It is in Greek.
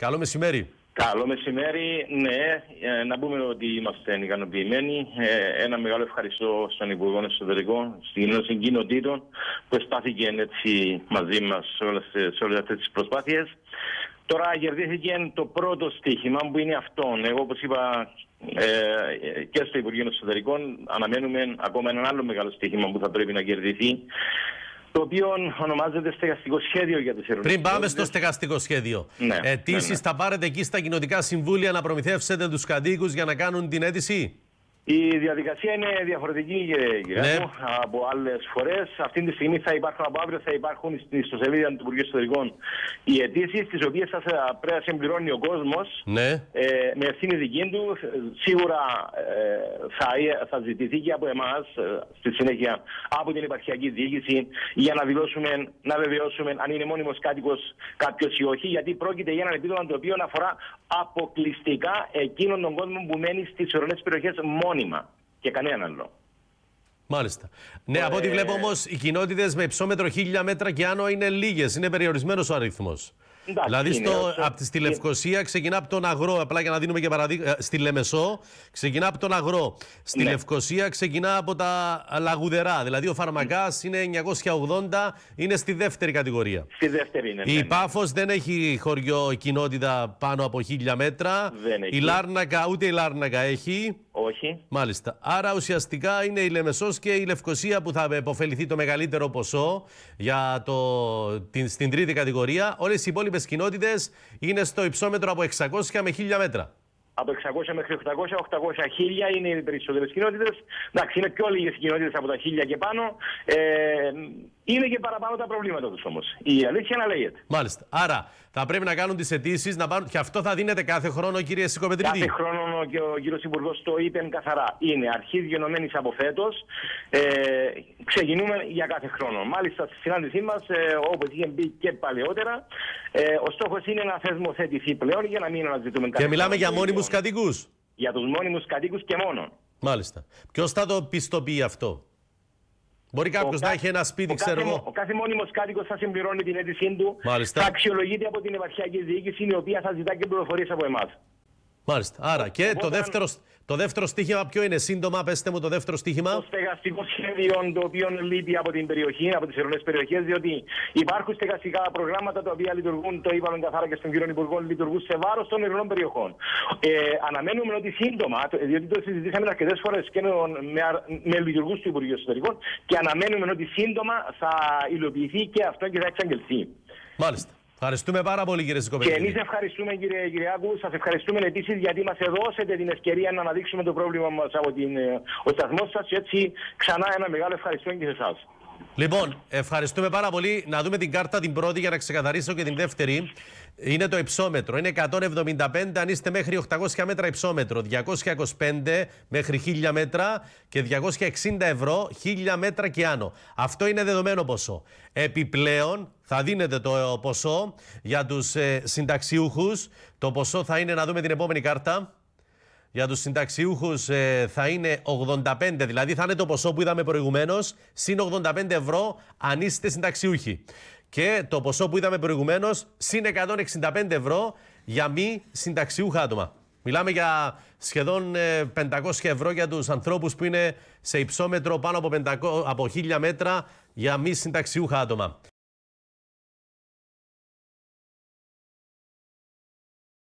Καλό μεσημέρι. Καλό μεσημέρι. Ναι, ε, να πούμε ότι είμαστε ικανοποιημένοι. Ε, ένα μεγάλο ευχαριστώ στον Υπουργό Εσωτερικών, στην κοινοτήτων που στάθηκε έτσι μαζί μας σε όλες αυτές τις προσπάθειες. Τώρα κερδίθηκε το πρώτο στοίχημα που είναι αυτό. Εγώ, όπως είπα ε, και στο Υπουργείο Εσωτερικών, αναμένουμε ακόμα ένα άλλο μεγάλο στοίχημα που θα πρέπει να κερδιθεί το οποίο ονομάζεται στεγαστικό σχέδιο για τι ερευνέ. Πριν πάμε στο στεγαστικό σχέδιο. Ναι, Αιτήσει ναι, ναι. θα πάρετε εκεί στα κοινοτικά συμβούλια να προμηθεύσετε τους κατοίκους για να κάνουν την αίτηση; Η διαδικασία είναι διαφορετική, κύριε ναι. από άλλες φορές. Αυτή τη στιγμή θα υπάρχουν, από αύριο θα υπάρχουν στην ιστοσελίδα του Υπουργείου Εσωτερικών οι αιτήσεις, τις οποίες θα πρέπει να συμπληρώνει ο κόσμος ναι. ε, με ευθύνη δική του. Σίγουρα ε, θα, θα ζητηθεί και από εμάς ε, στη συνέχεια από την επαρχιακή διοίκηση για να δηλώσουμε, να βεβαιώσουμε αν είναι μόνιμος κάτοικος κάποιος ή όχι, γιατί πρόκειται για ένα επίδομα το οποίο αφορά αποκλειστικά εκείνον τον κόσμο που μένει στις ορεινές περιοχές μόνοι και κανέναν άλλο. Μάλιστα. Ναι, από ό,τι ε, βλέπω όμως, οι κοινότητες με υψόμετρο χίλια μέτρα και άνω είναι λίγες. Είναι περιορισμένος ο αριθμός. Δηλαδή στο, από τη, στη Λευκοσία ξεκινά από τον Αγρό, απλά για να δίνουμε και παραδείγμα. Στη Λεμεσό ξεκινά από τον Αγρό. Στη ναι. Λευκοσία ξεκινά από τα Λαγουδερά. Δηλαδή ο Φαρμακάς είναι 980, είναι στη δεύτερη κατηγορία. Στη δεύτερη είναι. Η ναι, ναι. Πάφος δεν έχει χωριό κοινότητα πάνω από χίλια μέτρα. Δεν έχει. Η Λάρνακα, ούτε η Λάρνακα έχει. Όχι. Μάλιστα. Άρα ουσιαστικά είναι η Λεμεσός και η Λευκοσία που θα επωφεληθεί το μεγαλύτερο ποσό για το, την, στην τρίτη κατηγορία. Όλες οι υπόλοιπες κοινότητες είναι στο υψόμετρο από 600 με 1000 μέτρα. Από 600 μέχρι 800, 800 1000 είναι οι περισσότερες κοινότητες. Εντάξει, είναι πιο λίγες κοινότητες από τα 1000 και πάνω. Ε, είναι και παραπάνω τα προβλήματα τους όμως. Η αλήθεια να λέγεται. Μάλιστα. Άρα θα πρέπει να κάνουν τις αιτήσεις να πάρουν. Και αυτό θα δίνεται κάθε χρόνο, κύριε Σικοπετρίτη. Κάθε χρόνο και ο κύριο Υπουργός το είπε καθαρά. Είναι αρχή γενομένη από φέτος. Ε, ξεκινούμε για κάθε χρόνο. Μάλιστα στη συνάντησή μας, ε, όπω είχε μπει και παλαιότερα, ε, ο στόχος είναι να θεσμοθετηθεί πλέον για να μην αναζητούμε κάτι. Και μιλάμε για μόνιμους κατοικούς. Για τους μόνιμους κατοίκους και μόνο. Μάλιστα. Ποιος θα το πιστοποιεί αυτό; Μπορεί κάποιος να έχει ένα σπίτι, ξέρω εγώ. Ο κάθε μόνιμος κάτοικος θα συμπληρώνει την αίτησή του. Μάλιστα. Θα αξιολογείται από την επαρχιακή διοίκηση, η οποία θα ζητά και πληροφορίες από εμάς. Μάλιστα. Άρα και το δεύτερο, το δεύτερο στοίχημα ποιο είναι, σύντομα, πέστε μου το δεύτερο στοίχημα. Το στεγαστικό σχέδιο το οποίο λείπει από την περιοχή, από τις ειρηνές περιοχές, διότι υπάρχουν στεγαστικά προγράμματα τα οποία λειτουργούν, το είπαμε καθαρά και στον κύριο Υπουργό, λειτουργούν σε βάρος των ειρηνών περιοχών. Ε, αναμένουμε ότι σύντομα, διότι το συζητήσαμε αρκετές φορές και με, με, με λειτουργούς του Υπουργείου Εσωτερικών, και αναμένουμε ότι σύντομα θα υλοποιηθεί και αυτό και θα εξαγγελθεί. Μάλιστα. Ευχαριστούμε πάρα πολύ κύριε Σικοπέτη. Και εμείς ευχαριστούμε κύριε Κυριάκου. Σας ευχαριστούμε επίσης γιατί μας δώσετε την ευκαιρία να αναδείξουμε το πρόβλημα μας από την, ε, ο σταθμός σας. Και έτσι ξανά ένα μεγάλο ευχαριστώ και σε εσάς. Λοιπόν, ευχαριστούμε πάρα πολύ. Να δούμε την κάρτα την πρώτη για να ξεκαθαρίσω και την δεύτερη. Είναι το υψόμετρο. Είναι 175 αν είστε μέχρι 800 μέτρα υψόμετρο. 225 μέχρι 1000 μέτρα και 260 ευρώ 1000 μέτρα και άνω. Αυτό είναι δεδομένο ποσό. Επιπλέον θα δίνετε το ποσό για τους ε, συνταξιούχους. Το ποσό θα είναι, να δούμε την επόμενη κάρτα για τους συνταξιούχους ε, θα είναι 85, δηλαδή θα είναι το ποσό που είδαμε προηγουμένως, συν 85 ευρώ αν είστε συνταξιούχοι. Και το ποσό που είδαμε προηγουμένως, συν 165 ευρώ για μη συνταξιούχα άτομα. Μιλάμε για σχεδόν 500 ε, ευρώ για τους ανθρώπους που είναι σε υψόμετρο πάνω από, 500, από 1000 μέτρα για μη συνταξιούχα άτομα.